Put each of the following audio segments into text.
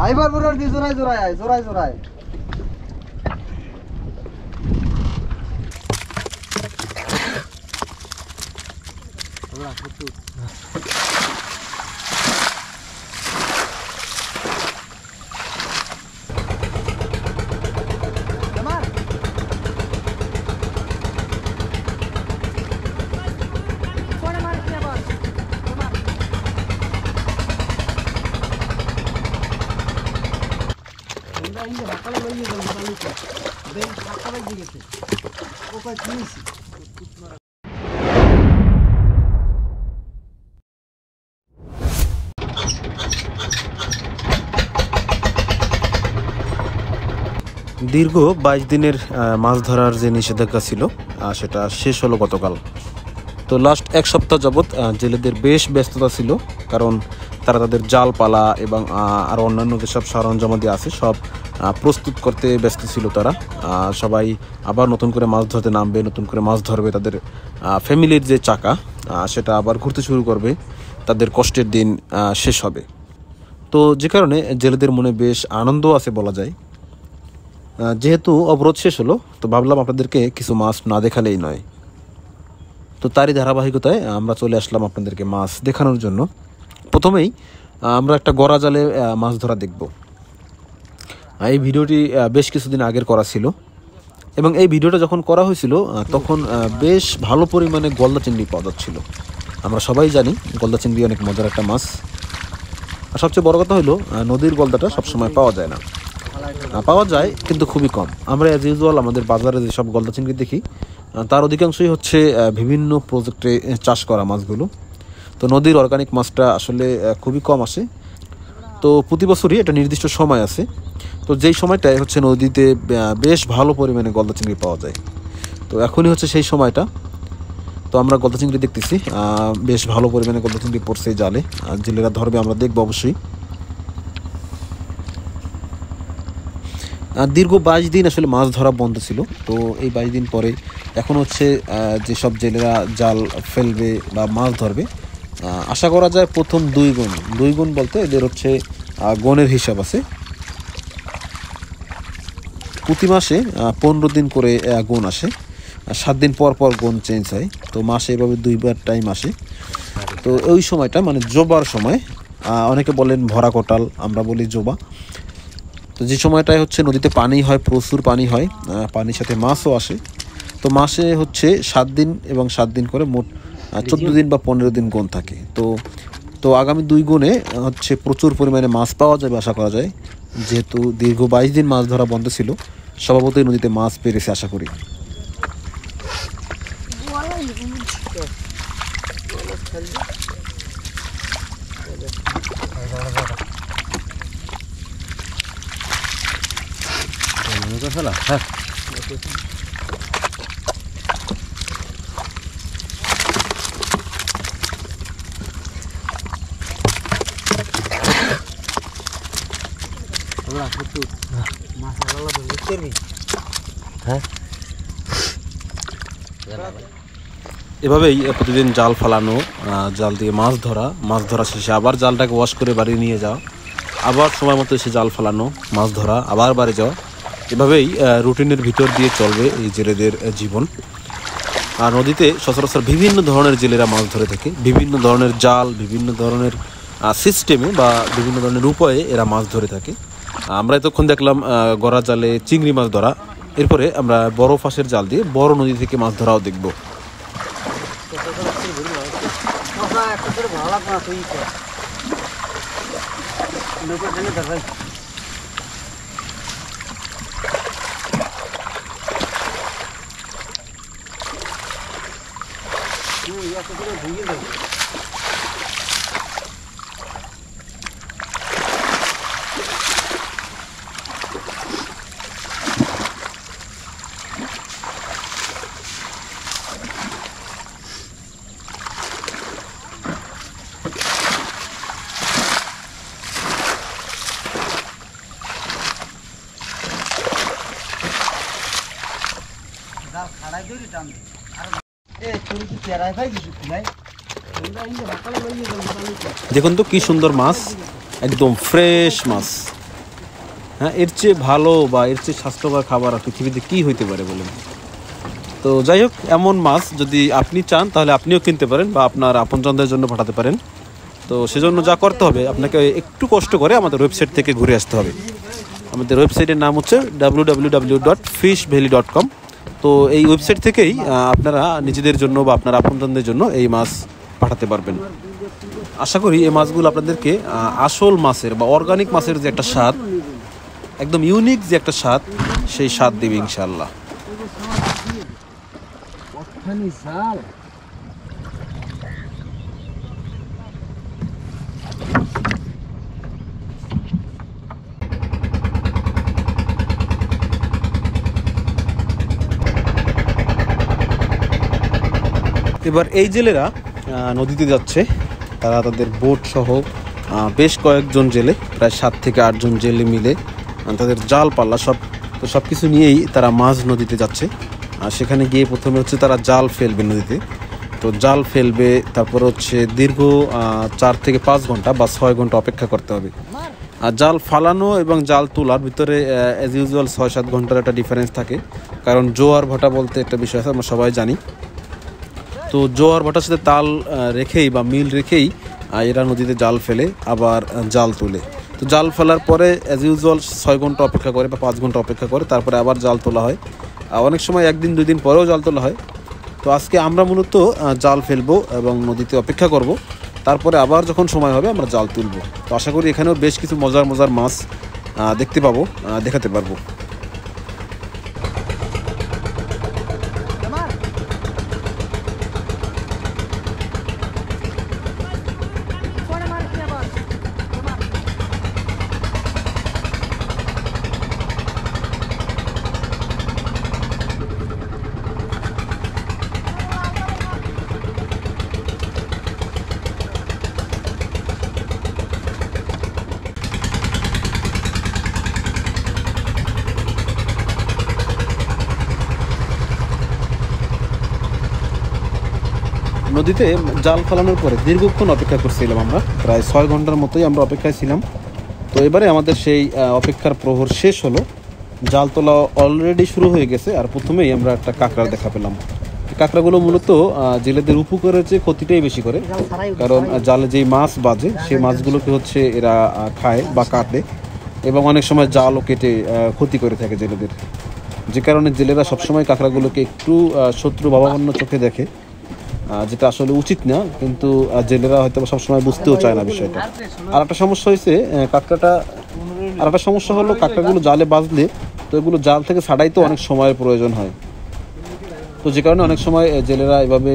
আইবার বুড়ার দি জোড়াই জোড়াই আয় জোড়াই জোড়াই দীর্ঘ বাইশ দিনের মাছ ধরার যে নিষেধাজ্ঞা ছিল সেটা শেষ হলো গতকাল। তো লাস্ট এক সপ্তাহ যাবৎ জেলেদের বেশ ব্যস্ততা ছিল, কারণ তারা তাদের জাল পালা এবং আরও অন্যান্য যেসব সরঞ্জামাদি আছে, সব প্রস্তুত করতে ব্যস্ত ছিল তারা। সবাই আবার নতুন করে মাছ ধরতে নামবে, নতুন করে মাছ ধরবে তাদের ফ্যামিলির যে চাকা সেটা আবার ঘুরতে শুরু করবে। তাদের কষ্টের দিন শেষ হবে। তো যে কারণে জেলেদের মনে বেশ আনন্দ আছে বলা যায়। যেহেতু অবরোধ শেষ হলো, তো ভাবলাম আপনাদেরকে কিছু মাছ না দেখালেই নয়। তো তারই ধারাবাহিকতায় আমরা চলে আসলাম আপনাদেরকে মাছ দেখানোর জন্য। প্রথমেই আমরা একটা গড়া জালে মাছ ধরা দেখব। এই ভিডিওটি বেশ কিছুদিন আগের করা ছিল। এবং এই ভিডিওটা যখন করা হয়েছিল তখন বেশ ভালো পরিমাণে গলদা চিংড়ি পাওয়া যাচ্ছিল। আমরা সবাই জানি, গলদা চিংড়ি অনেক মজার একটা মাছ। আর সবচেয়ে বড় কথা হলো নদীর গলদাটা সবসময় পাওয়া যায় না। পাওয়া যায়, কিন্তু খুবই কম। আমরা অ্যাজ ইউজুয়াল আমাদের বাজারে যেসব গলদা চিংড়ি দেখি তার অধিকাংশই হচ্ছে বিভিন্ন প্রজেক্টে চাষ করা মাছগুলো। তো নদীর অর্গানিক মাছটা আসলে খুবই কম আসে। তো প্রতি বছরই একটা নির্দিষ্ট সময় আছে তো যেই সময়টায় হচ্ছে নদীতে বেশ ভালো পরিমাণে গলদা চিংড়ি পাওয়া যায়। তো এখনই হচ্ছে সেই সময়টা। তো আমরা গলদা চিংড়ি দেখতেছি। বেশ ভালো পরিমাণে গলদা চিংড়ি পড়ছে জালে। আর জেলেরা ধরবে আমরা দেখব অবশ্যই। দীর্ঘ বাইশ দিন আসলে মাছ ধরা বন্ধ ছিল। তো এই বাইশ দিন পরে এখন হচ্ছে যেসব জেলেরা জাল ফেলবে বা মাছ ধরবে আশা করা যায় প্রথম দুই গুণ। দুই গুণ বলতে এদের হচ্ছে গণের হিসাব আছে। প্রতি মাসে পনেরো দিন করে গুণ আসে। আর সাত দিন পর পর গুণ চেঞ্জ হয়। তো মাসে এভাবে দুইবার টাইম আসে। তো ওই সময়টা মানে জোবার সময় অনেকে বলেন ভরা কোটাল, আমরা বলি জোবা। তো যে সময়টায় হচ্ছে নদীতে পানি হয়, প্রচুর পানি হয় পানির সাথে মাছও আসে। তো মাসে হচ্ছে সাত দিন এবং সাত দিন করে মোট চোদ্দ দিন বা পনেরো দিন গুণ থাকে। তো তো আগামী দুই গুণে হচ্ছে প্রচুর পরিমাণে মাছ পাওয়া যাবে, আশা করা যায়। যেহেতু দীর্ঘ বাইশ দিন মাছ ধরা বন্ধ ছিল স্বভাবতই নদীতে মাছ পেরেছে আশা করি। এভাবেই প্রতিদিন জাল ফালানো জাল দিয়ে মাছ ধরা মাছ ধরা শেষে আবার জালটাকে ওয়াশ করে বাড়ি নিয়ে যাওয়া, আবার সময় মতো এসে জাল ফালানো, মাছ ধরা, আবার বাড়ি যাওয়া, এভাবেই রুটিনের ভিতর দিয়ে চলবে এই জেলেদের জীবন। আর নদীতে সচরাচর বিভিন্ন ধরনের জেলেরা মাছ ধরে থাকে, বিভিন্ন ধরনের জাল, বিভিন্ন ধরনের সিস্টেমে বা বিভিন্ন ধরনের উপায়ে এরা মাছ ধরে থাকে। আমরা এতক্ষণ দেখলাম গড়া জালে চিংড়ি মাছ ধরা এরপরে আমরা বড় ফাঁসের জাল দিয়ে বড় নদী থেকে মাছ ধরাও দেখব হুম। দেখুন তো কি সুন্দর মাছ একদম ফ্রেশ মাছ। হ্যাঁ এর চেয়ে ভালো বা এর চেয়ে স্বাস্থ্যকর খাবার আর পৃথিবীতে কী হইতে পারে বলেন? তো যাই হোক এমন মাছ যদি আপনি চান তাহলে আপনিও কিনতে পারেন বা আপনার আপনজনদের জন্য পাঠাতে পারেন। তো সেজন্য যা করতে হবে আপনাকে একটু কষ্ট করে আমাদের ওয়েবসাইট থেকে ঘুরে আসতে হবে। আমাদের ওয়েবসাইটের নাম হচ্ছে W W W dot fish valley dot com তো এই ওয়েবসাইট থেকেই আপনারা নিজেদের জন্য বা আপনার আপনজনদের জন্য এই মাছ পাঠাতে পারবেন। আশা করি এই মাছগুলো আপনাদেরকে আসল মাছের বা অর্গানিক মাছের যে একটা স্বাদ, একদম ইউনিক যে একটা স্বাদ, সেই স্বাদ দেবে ইনশাল্লাহ এবার এই জেলেরা নদীতে যাচ্ছে। তারা তাদের বোট সহ বেশ কয়েকজন জেলে, প্রায় সাত থেকে আটজন জেলে মিলে তাদের জাল পাল্লা সব, তো সব কিছু নিয়েই তারা মাঝ নদীতে যাচ্ছে। আর সেখানে গিয়ে প্রথমে হচ্ছে তারা জাল ফেলবে নদীতে। তো জাল ফেলবে, তারপর হচ্ছে দীর্ঘ চার থেকে পাঁচ ঘণ্টা বা ছয় ঘণ্টা অপেক্ষা করতে হবে। আর জাল ফালানো এবং জাল তোলার ভিতরে অ্যাজ ইউজুয়াল ছয় সাত ঘণ্টার একটা ডিফারেন্স থাকে। কারণ জোয়ার ভাটা বলতে একটা বিষয় আছে, আমরা সবাই জানি। তো জোয়ার ভাটার সাথে তাল রেখেই বা মিল রেখেই এরা নদীতে জাল ফেলে, আবার জাল তোলে। তো জাল ফেলার পরে অ্যাজ ইউজুয়াল ছয় ঘণ্টা অপেক্ষা করে বা পাঁচ ঘণ্টা অপেক্ষা করে, তারপরে আবার জাল তোলা হয়। অনেক সময় একদিন, দুই দিন পরেও জাল তোলা হয়। তো আজকে আমরা মূলত জাল ফেলব এবং নদীতে অপেক্ষা করব। তারপরে আবার যখন সময় হবে, আমরা জাল তুলবো। তো আশা করি এখানেও বেশ কিছু মজার মজার মাছ দেখতে পাবো দেখাতে পারব। নদীতে জাল ফেলানোর পরে দীর্ঘক্ষণ অপেক্ষা করছিলাম আমরা। প্রায় ছয় ঘণ্টার মতোই আমরা অপেক্ষায় ছিলাম। তো এবারে আমাদের সেই অপেক্ষার প্রহর শেষ হলো। জাল তোলা অলরেডি শুরু হয়ে গেছে আর প্রথমেই আমরা একটা কাঁকড়া দেখা পেলাম। কাঁকড়াগুলো মূলত জেলেদের উপকারের চেয়ে ক্ষতিটাই বেশি করে। কারণ জালে যেই মাছ বাজে, সেই মাছগুলোকে হচ্ছে এরা খায় বা কাটে এবং অনেক সময় জালও কেটে ক্ষতি করে থাকে জেলেদের। যে কারণে জেলেরা সবসময় কাঁকড়াগুলোকে একটু শত্রু ভাবাপন্ন চোখে দেখে। যেটা আসলে উচিত না, কিন্তু জেলেরা হয়তো সবসময় বুঝতেও চায় না বিষয়টা। আর একটা সমস্যা হয়েছে কাঁকড়াটা, আর একটা সমস্যা হলো কাঁকড়াগুলো জালে বাজলে তো এগুলো জাল থেকে ছাড়াইতে অনেক সময়ের প্রয়োজন হয়। তো যে কারণে অনেক সময় জেলেরা এভাবে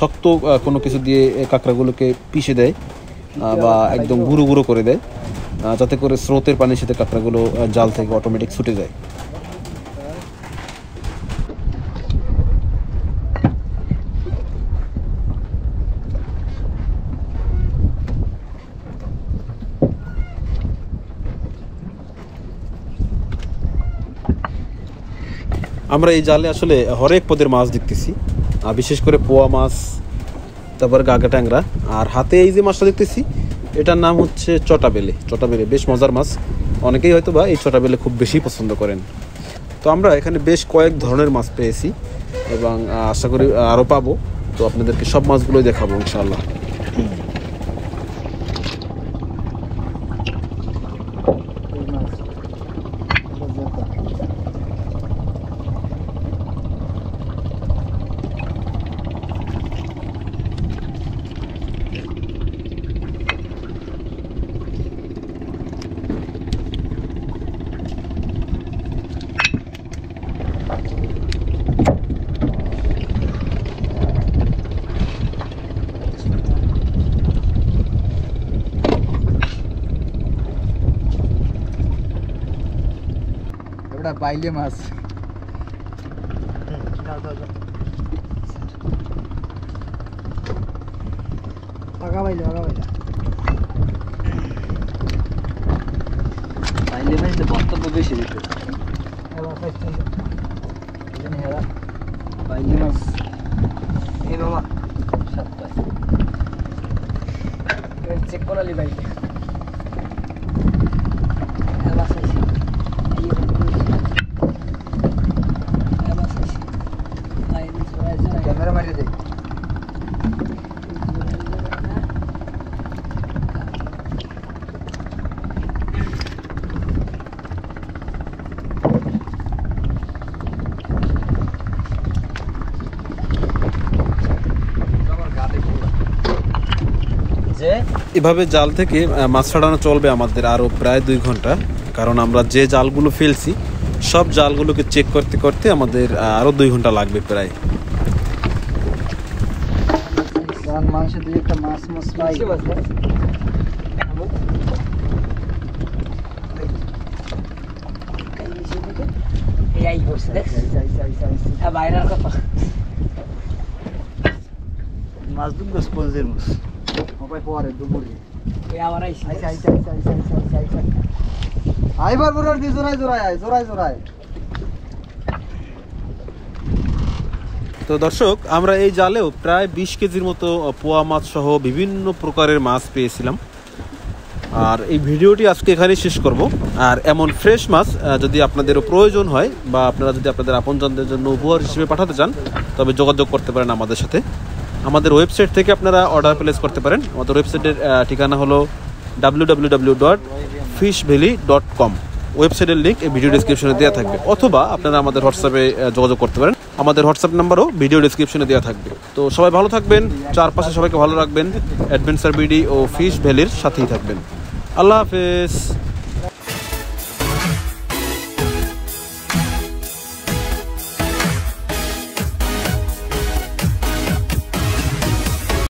শক্ত কোনো কিছু দিয়ে কাঁকড়াগুলোকে পিষে দেয় বা একদম গুঁড়ো গুঁড়ো করে দেয় যাতে করে স্রোতের পানির সাথে কাঁকড়াগুলো জাল থেকে অটোমেটিক ছুটে যায়। আমরা এই জালে আসলে হরেক পদের মাছ দেখতেছি। আর বিশেষ করে পোয়া মাছ, তারপর গাগা ট্যাংরা, আর হাতে এই যে মাছটা দেখতেছি, এটার নাম হচ্ছে চটাবেলে। চটাবেলে বেশ মজার মাছ। অনেকেই হয়তো বা এই চটাবেলে খুব বেশি পছন্দ করেন। তো আমরা এখানে বেশ কয়েক ধরনের মাছ পেয়েছি এবং আশা করি আরও পাবো। তো আপনাদেরকে সব মাছগুলোই দেখাবো ইনশাল্লাহ বাইলে মাছ আগা বাইলে আগা বাইলে বাইলে বাইলে বক্তব্য বেশি দিত বাইলে মাছ এই মামা সাতটায় চেক করালি বাইলে এভাবে জাল থেকে মাছ ছাড়ানো চলবে আমাদের আরও প্রায় দুই ঘণ্টা। কারণ আমরা যে জালগুলো ফেলছি সব জালগুলোকে চেক করতে করতে আমাদের আরও দুই ঘণ্টা লাগবে প্রায়। মাছ দুটো স্পঞ্জের মাছ। সবাই পরে দুপুরে। আইবার বড় দি তো দর্শক আমরা এই জালেও প্রায় বিশ কেজির মতো পোয়া মাছ সহ বিভিন্ন প্রকারের মাছ পেয়েছিলাম। আর এই ভিডিওটি আজকে এখানেই শেষ করব। আর এমন ফ্রেশ মাছ যদি আপনাদেরও প্রয়োজন হয় বা আপনারা যদি আপনাদের আপনজনদের জন্য উপহার হিসেবে পাঠাতে চান তবে যোগাযোগ করতে পারেন আমাদের সাথে। আমাদের ওয়েবসাইট থেকে আপনারা অর্ডার প্লেস করতে পারেন। আমাদের ওয়েবসাইটের ঠিকানা হলো W dot fish valley dot com ওয়েবসাইটের লিঙ্ক এই ভিডিও ডিসক্রিপশনে দেওয়া থাকবে। অথবা আপনারা আমাদের হোয়াটসঅ্যাপে যোগাযোগ করতে পারেন। আমাদের হোয়াটসঅ্যাপ নাম্বারও ভিডিও ডিসক্রিপশনে দেওয়া থাকবে। তো সবাই ভালো থাকবেন, চারপাশে সবাইকে ভালো রাখবেন অ্যাডভেঞ্চার বিডি ও ফিশ ভ্যালির সাথেই থাকবেন। আল্লাহ হাফেজ।